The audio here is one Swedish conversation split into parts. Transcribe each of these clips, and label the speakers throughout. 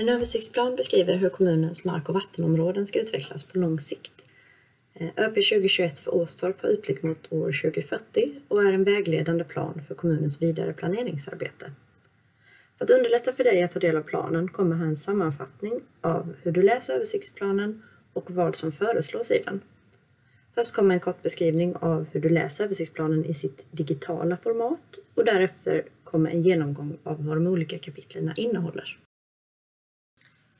Speaker 1: En översiktsplan beskriver hur kommunens mark och vattenområden ska utvecklas på lång sikt. Eh, ÖP 2021 för Åstorp har utblick mot år 2040 och är en vägledande plan för kommunens vidare planeringsarbete. För att underlätta för dig att ta del av planen kommer här en sammanfattning av hur du läser översiktsplanen och vad som föreslås i den. Först kommer en kort beskrivning av hur du läser översiktsplanen i sitt digitala format och därefter kommer en genomgång av vad de olika kapitlen innehåller.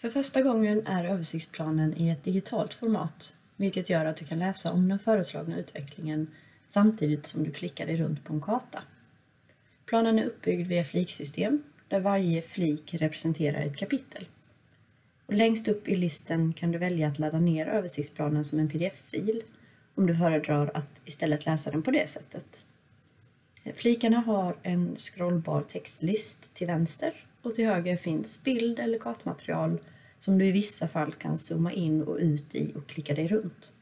Speaker 2: För första gången är översiktsplanen i ett digitalt format, vilket gör att du kan läsa om den föreslagna utvecklingen samtidigt som du klickar dig runt på en karta. Planen är uppbyggd via fliksystem, där varje flik representerar ett kapitel. Och längst upp i listen kan du välja att ladda ner översiktsplanen som en pdf-fil om du föredrar att istället läsa den på det sättet. Flikarna har en scrollbar textlist till vänster och till höger finns bild eller kartmaterial som du i vissa fall kan zooma in och ut i och klicka dig runt.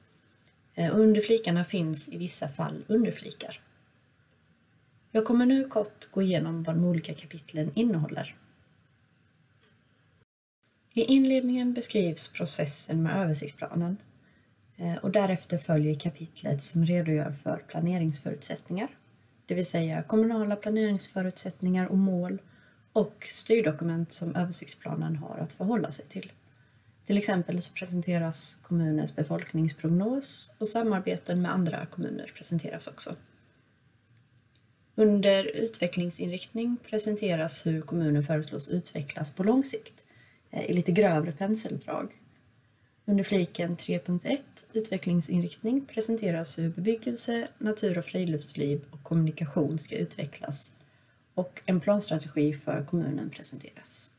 Speaker 2: Eh, Under flikarna finns i vissa fall underflikar. Jag kommer nu kort gå igenom vad de olika kapitlen innehåller. I inledningen beskrivs processen med översiktsplanen eh, och därefter följer kapitlet som redogör för planeringsförutsättningar, det vill säga kommunala planeringsförutsättningar och mål och styrdokument som översiktsplanen har att förhålla sig till. Till exempel så presenteras kommunens befolkningsprognos och samarbeten med andra kommuner presenteras också. Under utvecklingsinriktning presenteras hur kommunen föreslås utvecklas på lång sikt eh, i lite grövre penseldrag. Under fliken 3.1 utvecklingsinriktning presenteras hur bebyggelse, natur och friluftsliv och kommunikation ska utvecklas och en planstrategi för kommunen presenteras.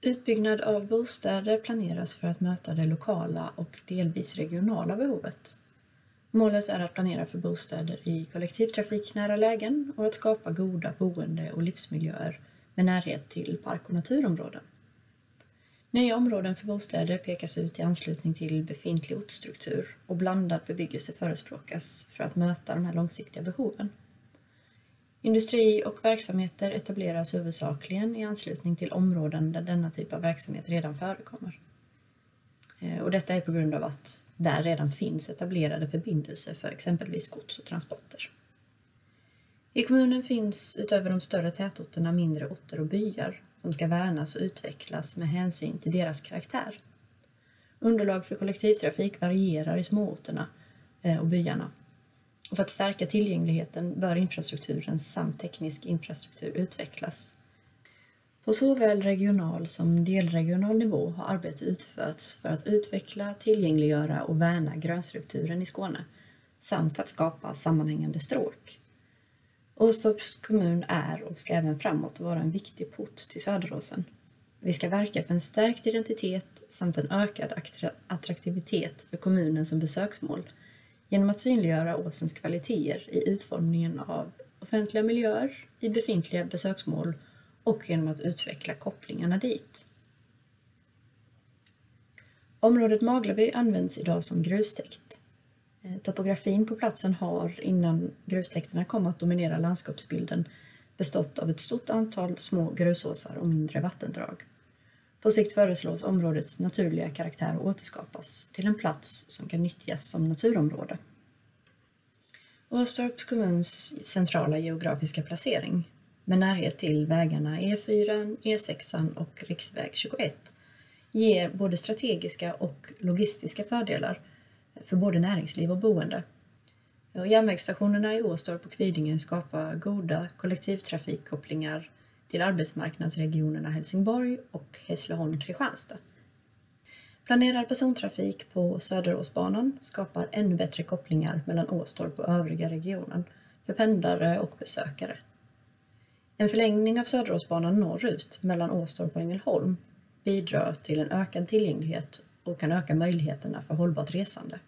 Speaker 2: Utbyggnad av bostäder planeras för att möta det lokala och delvis regionala behovet. Målet är att planera för bostäder i kollektivtrafiknära lägen och att skapa goda boende och livsmiljöer med närhet till park och naturområden. Nya områden för bostäder pekas ut i anslutning till befintlig ortsstruktur och blandad bebyggelse förespråkas för att möta de här långsiktiga behoven. Industri och verksamheter etableras huvudsakligen i anslutning till områden där denna typ av verksamhet redan förekommer. Eh, och detta är på grund av att där redan finns etablerade förbindelser för exempelvis gods och transporter. I kommunen finns utöver de större tätorterna mindre orter och byar som ska värnas och utvecklas med hänsyn till deras karaktär. Underlag för kollektivtrafik varierar i småorterna eh, och byarna. Och för att stärka tillgängligheten bör infrastrukturen samt teknisk infrastruktur utvecklas. På såväl regional som delregional nivå har arbete utförts för att utveckla, tillgängliggöra och värna grönstrukturen i Skåne samt för att skapa sammanhängande stråk. Åstorps kommun är och ska även framåt vara en viktig port till Söderåsen. Vi ska verka för en stärkt identitet samt en ökad attraktivitet för kommunen som besöksmål genom att synliggöra åsens kvaliteter i utformningen av offentliga miljöer, i befintliga besöksmål och genom att utveckla kopplingarna dit. Området Maglaby används idag som grustäkt. Eh, topografin på platsen har innan grustäkterna kom att dominera landskapsbilden bestått av ett stort antal små grusåsar och mindre vattendrag. På sikt föreslås områdets naturliga karaktär återskapas till en plats som kan nyttjas som naturområde. Åstorps kommuns centrala geografiska placering med närhet till vägarna E4, E6 och riksväg 21 ger både strategiska och logistiska fördelar för både näringsliv och boende. Och järnvägsstationerna i Åstorp och Kvidinge skapar goda kollektivtrafikkopplingar till arbetsmarknadsregionerna Helsingborg och Hässleholm-Kristianstad. Planerad persontrafik på Söderåsbanan skapar ännu bättre kopplingar mellan Åstorp och övriga regionen för pendlare och besökare. En förlängning av Söderåsbanan norrut mellan Åstorp och Ängelholm bidrar till en ökad tillgänglighet och kan öka möjligheterna för hållbart resande.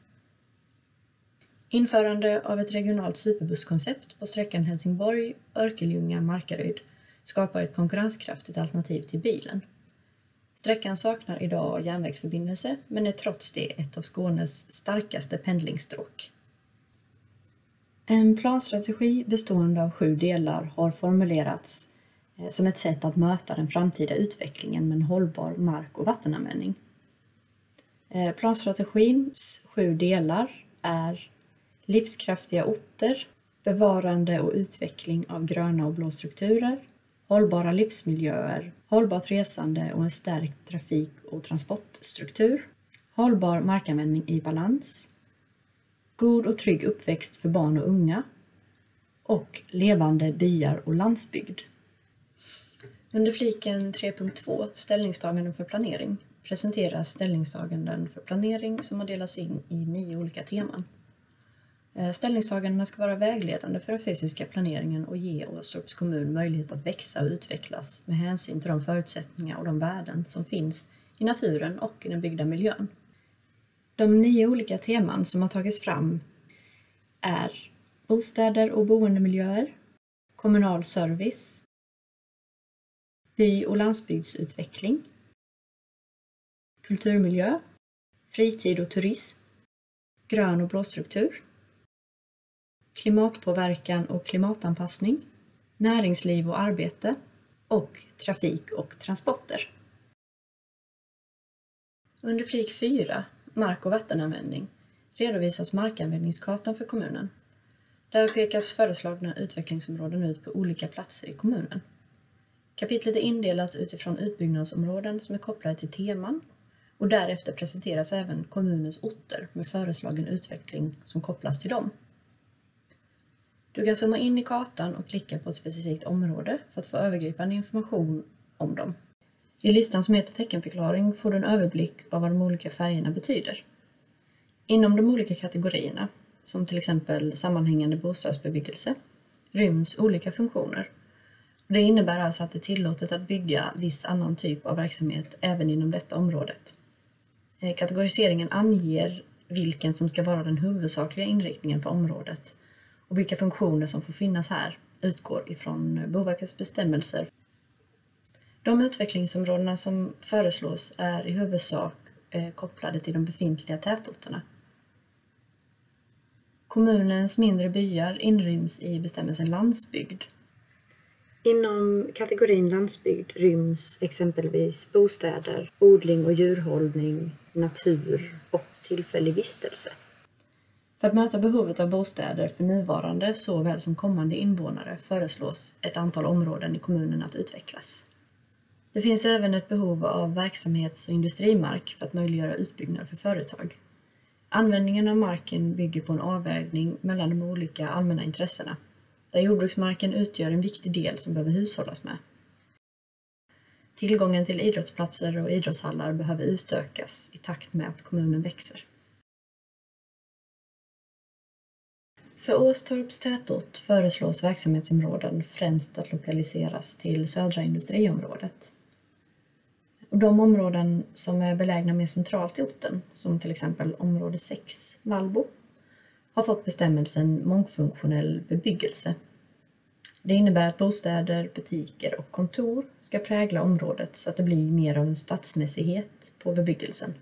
Speaker 2: Införande av ett regionalt superbusskoncept på sträckan Helsingborg, Örkelljunga, Markaryd skapar ett konkurrenskraftigt alternativ till bilen. Sträckan saknar idag järnvägsförbindelse men är trots det ett av Skånes starkaste pendlingsstråk. En planstrategi bestående av sju delar har formulerats eh, som ett sätt att möta den framtida utvecklingen med en hållbar mark och vattenanvändning. Eh, planstrategins sju delar är livskraftiga orter, bevarande och utveckling av gröna och blå strukturer, hållbara livsmiljöer, hållbart resande och en stärkt trafik och transportstruktur, hållbar markanvändning i balans, god och trygg uppväxt för barn och unga och levande byar och landsbygd. Under fliken 3.2 Ställningstaganden för planering presenteras ställningstaganden för planering som har delats in i nio olika teman. Eh, ställningstagandena ska vara vägledande för den fysiska planeringen och ge Åstorps kommun möjlighet att växa och utvecklas med hänsyn till de förutsättningar och de värden som finns i naturen och i den byggda miljön. De nio olika teman som har tagits fram är bostäder och boendemiljöer, kommunal service, by och landsbygdsutveckling, kulturmiljö, fritid och turism, grön och blåstruktur, klimatpåverkan och klimatanpassning, näringsliv och arbete och trafik och transporter. Under flik 4, mark och vattenanvändning, redovisas markanvändningskartan för kommunen. Där pekas föreslagna utvecklingsområden ut på olika platser i kommunen. Kapitlet är indelat utifrån utbyggnadsområden som är kopplade till teman och därefter presenteras även kommunens orter med föreslagen utveckling som kopplas till dem. Du kan zooma in i kartan och klicka på ett specifikt område för att få övergripande information om dem. I listan som heter teckenförklaring får du en överblick av vad de olika färgerna betyder. Inom de olika kategorierna, som till exempel sammanhängande bostadsbebyggelse, ryms olika funktioner. Det innebär alltså att det är tillåtet att bygga viss annan typ av verksamhet även inom detta området. Eh, kategoriseringen anger vilken som ska vara den huvudsakliga inriktningen för området och vilka funktioner som får finnas här utgår ifrån eh, Boverkets bestämmelser. De utvecklingsområdena som föreslås är i huvudsak eh, kopplade till de befintliga tätorterna. Kommunens mindre byar inryms i bestämmelsen landsbygd.
Speaker 1: Inom kategorin landsbygd ryms exempelvis bostäder, odling och djurhållning, natur och tillfällig vistelse.
Speaker 2: För att möta behovet av bostäder för nuvarande såväl som kommande invånare föreslås ett antal områden i kommunen att utvecklas. Det finns även ett behov av verksamhets och industrimark för att möjliggöra utbyggnad för företag. Användningen av marken bygger på en avvägning mellan de olika allmänna intressena, där jordbruksmarken utgör en viktig del som behöver hushållas med. Tillgången till idrottsplatser och idrottshallar behöver utökas i takt med att kommunen växer. För Åstorps tätort föreslås verksamhetsområden främst att lokaliseras till södra industriområdet. De områden som är belägna mer centralt i orten, som till exempel område 6, Vallbo, har fått bestämmelsen mångfunktionell bebyggelse. Det innebär att bostäder, butiker och kontor ska prägla området så att det blir mer av en stadsmässighet på bebyggelsen.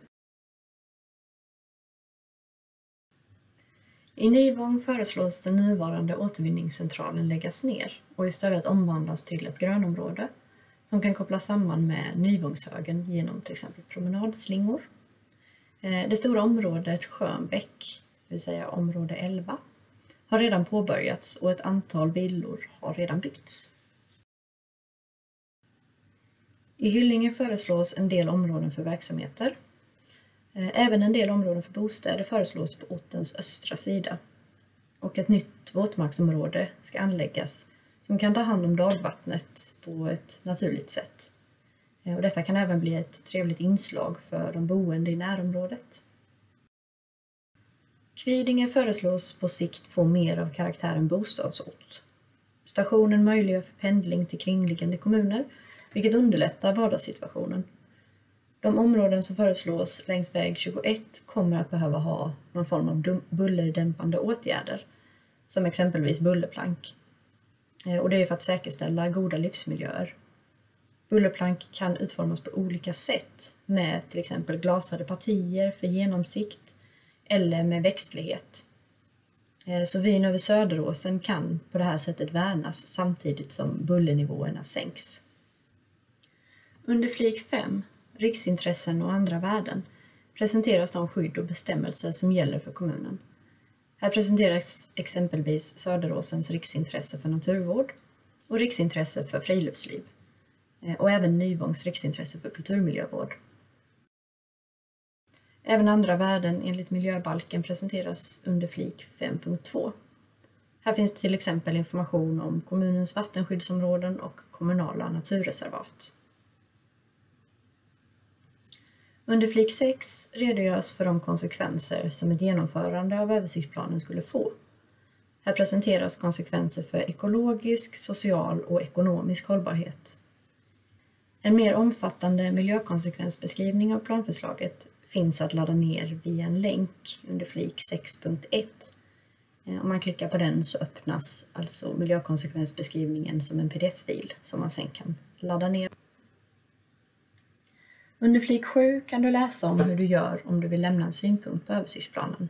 Speaker 2: I Nyvång föreslås den nuvarande återvinningscentralen läggas ner och istället omvandlas till ett grönområde som kan kopplas samman med Nyvångshögen genom till exempel promenadslingor. Eh, det stora området Skönbäck, det vill säga område 11, har redan påbörjats och ett antal villor har redan byggts. I Hyllinge föreslås en del områden för verksamheter Eh, även en del områden för bostäder föreslås på ortens östra sida. Och ett nytt våtmarksområde ska anläggas som kan ta hand om dagvattnet på ett naturligt sätt. Eh, och detta kan även bli ett trevligt inslag för de boende i närområdet. Kvidinge föreslås på sikt få mer av karaktären bostadsort. Stationen möjliggör för pendling till kringliggande kommuner, vilket underlättar vardagssituationen de områden som föreslås längs väg 21 kommer att behöva ha någon form av bullerdämpande åtgärder, som exempelvis bullerplank. Eh, och det är för att säkerställa goda livsmiljöer. Bullerplank kan utformas på olika sätt med till exempel glasade partier för genomsikt eller med växtlighet. Eh, så vyn över Söderåsen kan på det här sättet värnas samtidigt som bullernivåerna sänks. Under flik 5, riksintressen och andra värden, presenteras de skydd och bestämmelser som gäller för kommunen. Här presenteras exempelvis Söderåsens riksintresse för naturvård och riksintresse för friluftsliv eh, och även Nyvångs riksintresse för kulturmiljövård. Även andra värden enligt miljöbalken presenteras under flik 5.2. Här finns till exempel information om kommunens vattenskyddsområden och kommunala naturreservat. Under flik 6 redogörs för de konsekvenser som ett genomförande av översiktsplanen skulle få. Här presenteras konsekvenser för ekologisk, social och ekonomisk hållbarhet. En mer omfattande miljökonsekvensbeskrivning av planförslaget finns att ladda ner via en länk under flik 6.1. Eh, om man klickar på den så öppnas alltså miljökonsekvensbeskrivningen som en pdf-fil som man sen kan ladda ner. Under flik 7 kan du läsa om hur du gör om du vill lämna en synpunkt på översiktsplanen.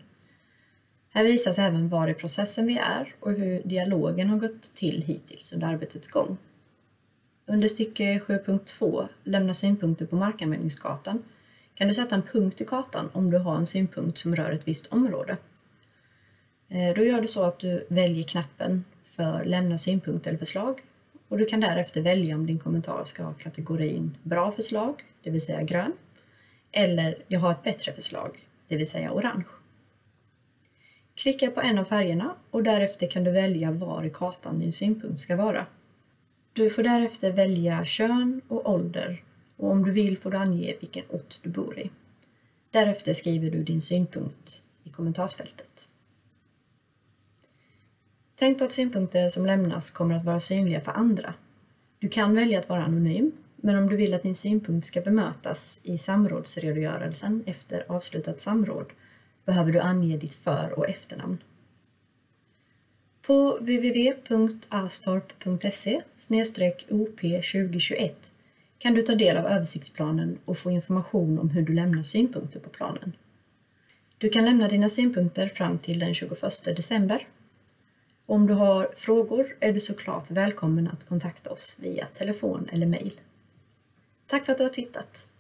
Speaker 2: Här visas även var i processen vi är och hur dialogen har gått till hittills under arbetets gång. Under stycke 7.2 Lämna synpunkter på markanvändningskartan kan du sätta en punkt i kartan om du har en synpunkt som rör ett visst område. Eh, då gör du så att du väljer knappen för Lämna synpunkter eller förslag och du kan därefter välja om din kommentar ska ha kategorin Bra förslag, det vill säga grön, eller Jag har ett bättre förslag, det vill säga orange. Klicka på en av färgerna och därefter kan du välja var i kartan din synpunkt ska vara. Du får därefter välja kön och ålder och om du vill får du ange vilken ort du bor i. Därefter skriver du din synpunkt i kommentarsfältet. Tänk på att synpunkter som lämnas kommer att vara synliga för andra. Du kan välja att vara anonym, men om du vill att din synpunkt ska bemötas i samrådsredogörelsen efter avslutat samråd behöver du ange ditt för och efternamn. På www.astorp.se op 2021 kan du ta del av översiktsplanen och få information om hur du lämnar synpunkter på planen. Du kan lämna dina synpunkter fram till den 21 december. Om du har frågor är du såklart välkommen att kontakta oss via telefon eller mejl. Tack för att du har tittat!